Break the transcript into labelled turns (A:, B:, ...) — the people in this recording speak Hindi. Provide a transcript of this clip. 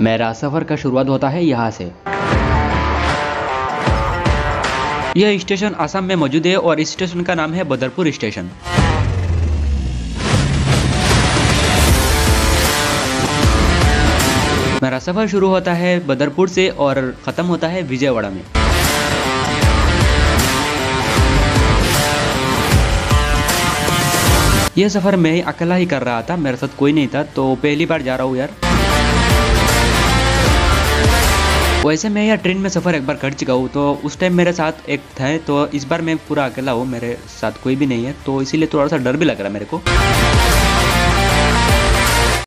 A: मेरा सफ़र का शुरुआत होता है यहाँ से। यह स्टेशन आसाम में मौजूद है और इस स्टेशन का नाम है बदरपुर स्टेशन। मेरा सफ़र शुरू होता है बदरपुर से और ख़त्म होता है विजयवाड़ा में। यह सफ़र मैं अकेला ही कर रहा था, मेरे साथ कोई नहीं था तो पहली बार जा रहा हूँ यार। वैसे मैं यह ट्रेन में सफ़र एक बार कर चुका हूँ तो उस टाइम मेरे साथ एक था तो इस बार मैं पूरा अकेला हूँ, मेरे साथ कोई भी नहीं है तो इसीलिए थोड़ा सा डर भी लग रहा है मेरे को।